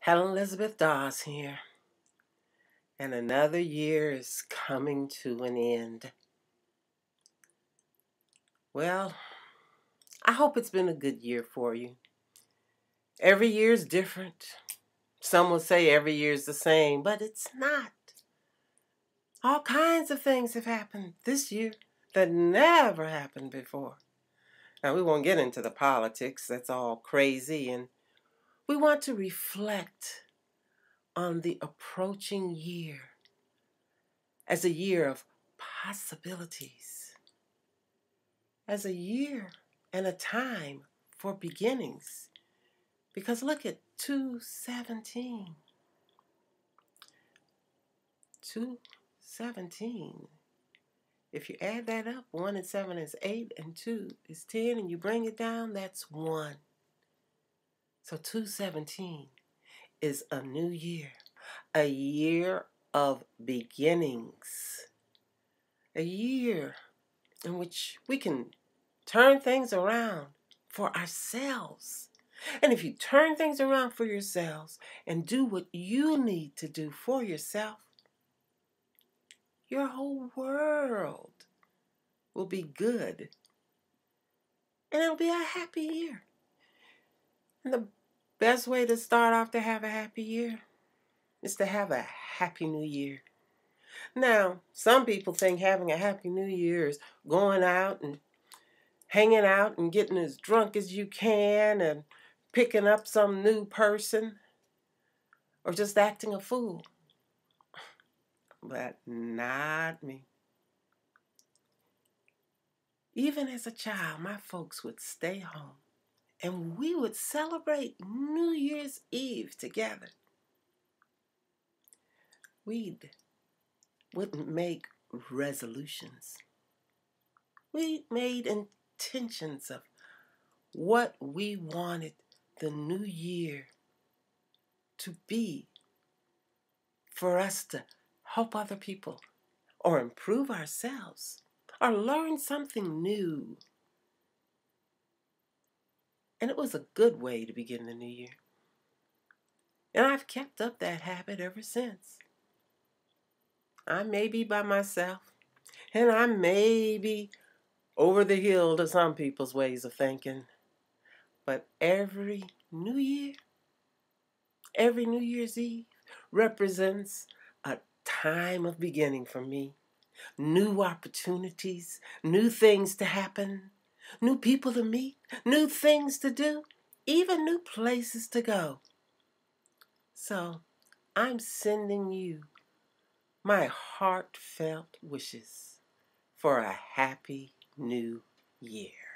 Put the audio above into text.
Helen Elizabeth Dawes here, and another year is coming to an end. Well, I hope it's been a good year for you. Every year is different. Some will say every year is the same, but it's not. All kinds of things have happened this year that never happened before. Now, we won't get into the politics, that's all crazy, and we want to reflect on the approaching year as a year of possibilities, as a year and a time for beginnings. Because look at 217. 217. If you add that up, 1 and 7 is 8, and 2 is 10, and you bring it down, that's 1. So 217 is a new year, a year of beginnings, a year in which we can turn things around for ourselves. And if you turn things around for yourselves and do what you need to do for yourself, your whole world will be good. And it'll be a happy year. And the Best way to start off to have a happy year is to have a happy new year. Now, some people think having a happy new year is going out and hanging out and getting as drunk as you can and picking up some new person or just acting a fool. But not me. Even as a child, my folks would stay home and we would celebrate New Year's Eve together. We'd wouldn't make resolutions. We made intentions of what we wanted the new year to be for us to help other people or improve ourselves or learn something new and it was a good way to begin the new year. And I've kept up that habit ever since. I may be by myself, and I may be over the hill to some people's ways of thinking. But every new year, every New Year's Eve represents a time of beginning for me. New opportunities, new things to happen, new people to meet, new things to do, even new places to go. So I'm sending you my heartfelt wishes for a happy new year.